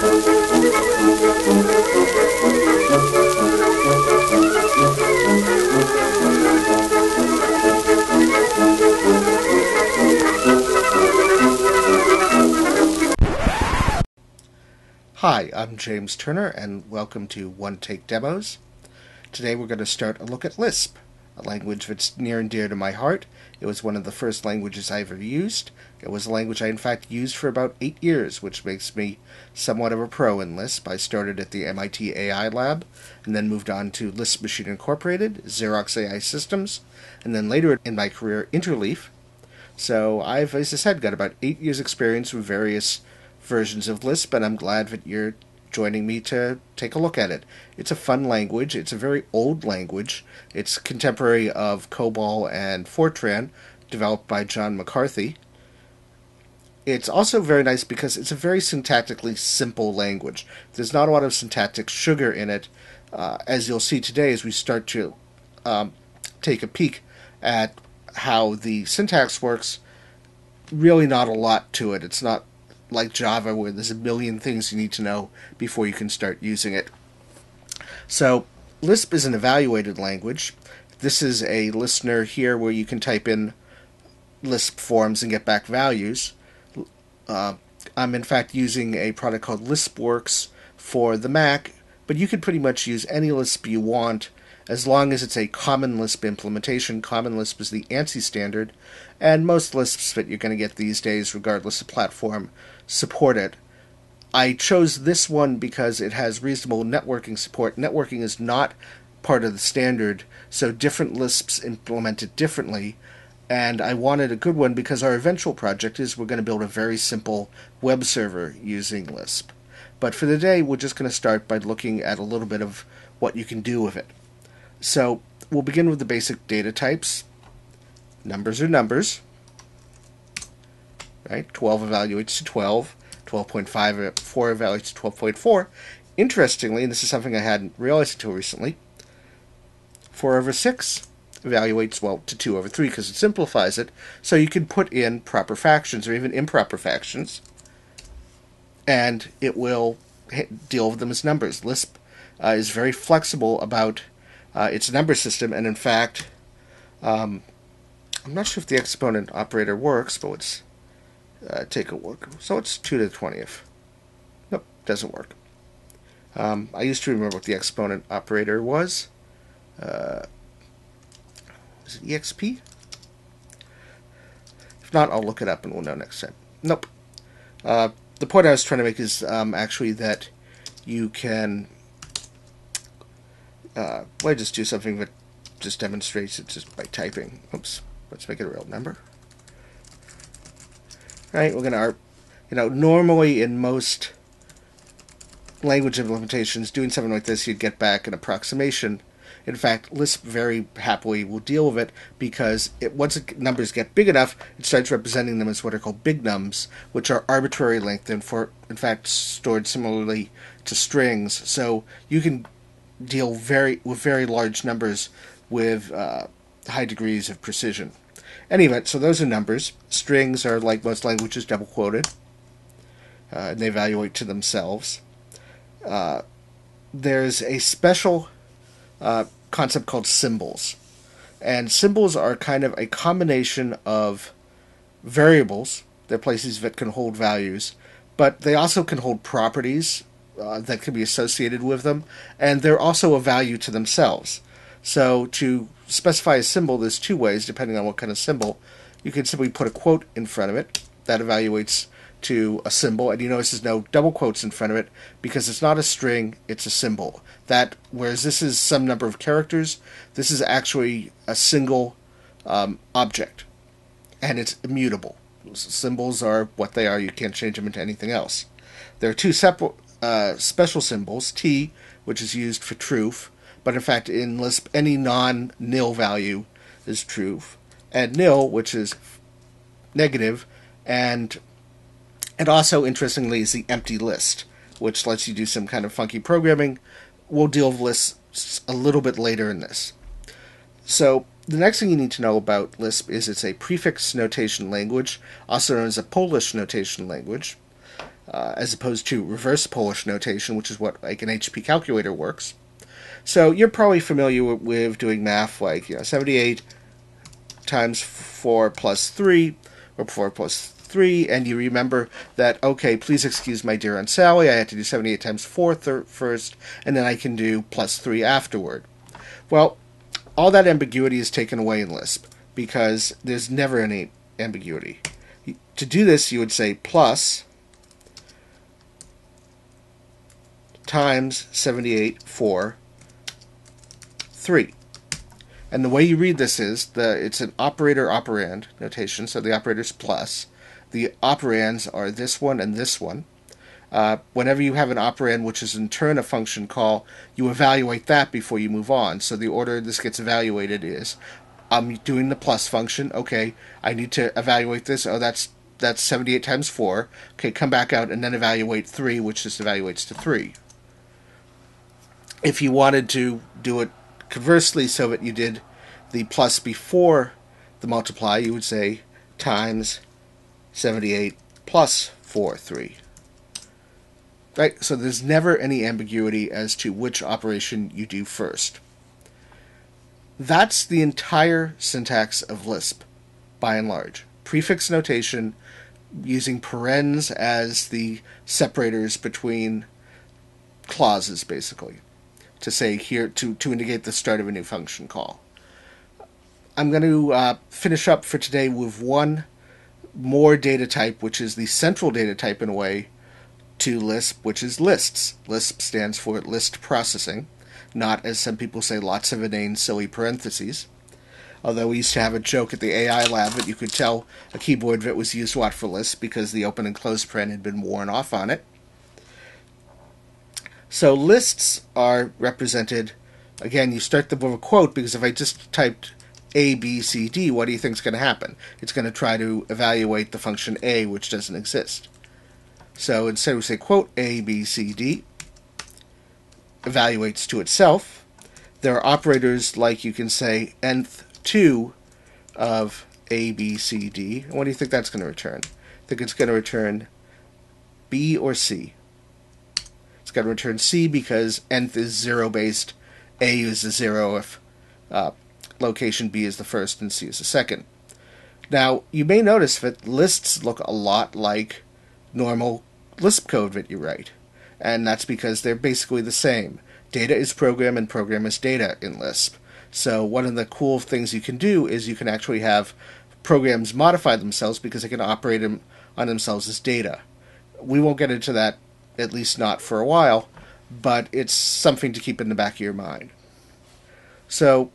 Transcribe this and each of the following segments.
Hi, I'm James Turner, and welcome to One Take Demos. Today we're going to start a look at Lisp, a language that's near and dear to my heart. It was one of the first languages I ever used. It was a language I, in fact, used for about eight years, which makes me somewhat of a pro in Lisp. I started at the MIT AI Lab, and then moved on to Lisp Machine Incorporated, Xerox AI Systems, and then later in my career, Interleaf. So I've, as I said, got about eight years' experience with various versions of Lisp, and I'm glad that you're joining me to take a look at it. It's a fun language. It's a very old language. It's contemporary of COBOL and Fortran, developed by John McCarthy. It's also very nice because it's a very syntactically simple language. There's not a lot of syntactic sugar in it, uh, as you'll see today as we start to um, take a peek at how the syntax works. Really, not a lot to it. It's not like Java, where there's a million things you need to know before you can start using it. So, Lisp is an evaluated language. This is a listener here where you can type in Lisp forms and get back values. Uh, I'm in fact using a product called LispWorks for the Mac, but you could pretty much use any Lisp you want as long as it's a Common Lisp implementation. Common Lisp is the ANSI standard, and most Lisps that you're going to get these days, regardless of platform, support it. I chose this one because it has reasonable networking support. Networking is not part of the standard, so different Lisps implement it differently. And I wanted a good one because our eventual project is we're going to build a very simple web server using Lisp. But for the day, we're just going to start by looking at a little bit of what you can do with it. So we'll begin with the basic data types. Numbers are numbers. Right? 12 evaluates to 12. 12.5 4 evaluates to 12.4. Interestingly, and this is something I hadn't realized until recently, 4 over 6 evaluates, well, to 2 over 3 because it simplifies it. So you can put in proper fractions or even improper fractions, and it will deal with them as numbers. Lisp uh, is very flexible about uh, its a number system, and in fact, um, I'm not sure if the exponent operator works, but let's uh, take a look. So it's 2 to the 20th. Nope, doesn't work. Um, I used to remember what the exponent operator was. Uh, is it EXP? If not, I'll look it up and we'll know next time. Nope. Uh, the point I was trying to make is um, actually that you can. Uh, well, just do something that just demonstrates it just by typing. Oops. Let's make it a real number. Right? We're going to, you know, normally in most language implementations, doing something like this, you'd get back an approximation. In fact, Lisp very happily will deal with it because it, once numbers get big enough, it starts representing them as what are called big nums, which are arbitrary length and for in fact stored similarly to strings. So you can deal very with very large numbers with uh, high degrees of precision. Anyway, so those are numbers. Strings are, like most languages, double quoted, uh, and they evaluate to themselves. Uh, there's a special uh, concept called symbols. And symbols are kind of a combination of variables, they're places that can hold values, but they also can hold properties uh, that can be associated with them, and they're also a value to themselves. So to specify a symbol, there's two ways, depending on what kind of symbol. You can simply put a quote in front of it. That evaluates to a symbol, and you notice there's no double quotes in front of it because it's not a string, it's a symbol. That whereas this is some number of characters, this is actually a single um, object, and it's immutable. Symbols are what they are; you can't change them into anything else. There are two separate uh, special symbols: T, which is used for truth, but in fact, in Lisp, any non nil value is truth, and nil, which is negative, and and also interestingly is the empty list, which lets you do some kind of funky programming. We'll deal with lists a little bit later in this. So the next thing you need to know about Lisp is it's a prefix notation language, also known as a Polish notation language. Uh, as opposed to reverse Polish notation, which is what like an HP calculator works. So you're probably familiar with doing math like you know, 78 times 4 plus 3, or 4 plus 3, and you remember that, okay, please excuse my dear Aunt Sally, I had to do 78 times 4 thir- first, and then I can do plus 3 afterward. Well, all that ambiguity is taken away in Lisp, because there's never any ambiguity. To do this, you would say plus times 78 for 3. And the way you read this is the it's an operator operand notation, so the operator is plus. The operands are this one and this one. Uh, whenever you have an operand which is in turn a function call, you evaluate that before you move on. So the order this gets evaluated is I'm doing the plus function. Okay, I need to evaluate this. Oh, that's that's 78 times 4. Okay, come back out and then evaluate 3, which just evaluates to 3. If you wanted to do it conversely, so that you did the plus before the multiply, you would say times 78 plus 4, 3. Right? So there's never any ambiguity as to which operation you do first. That's the entire syntax of Lisp, by and large. Prefix notation using parens as the separators between clauses, basically to say here to, to indicate the start of a new function call. I'm going to uh, finish up for today with one more data type, which is the central data type in a way to Lisp, which is lists. Lisp stands for list processing, not as some people say, lots of inane, silly parentheses. Although we used to have a joke at the AI lab that you could tell a keyboard that was used what for Lisp because the open and close paren had been worn off on it. So lists are represented. Again, you start them with a quote because if I just typed A, B, C, D, what do you think is going to happen? It's going to try to evaluate the function A, which doesn't exist. So instead we say quote A, B, C, D, evaluates to itself. There are operators like you can say nth 2 of A, B, C, D. What do you think that's going to return? I think it's going to return B or C. It's got to return C because nth is zero based, A is the zero if uh, location B is the first and C is the second. Now, you may notice that lists look a lot like normal Lisp code that you write, and that's because they're basically the same. Data is program and program is data in Lisp. So, one of the cool things you can do is you can actually have programs modify themselves because they can operate on themselves as data. We won't get into that at least not for a while, but it's something to keep in the back of your mind. So,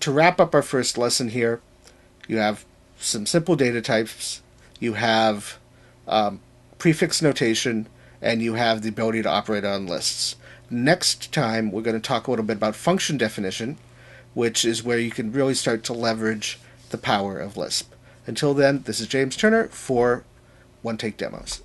to wrap up our first lesson here, you have some simple data types, you have um, prefix notation, and you have the ability to operate on lists. Next time, we're going to talk a little bit about function definition, which is where you can really start to leverage the power of Lisp. Until then, this is James Turner for One Take Demos.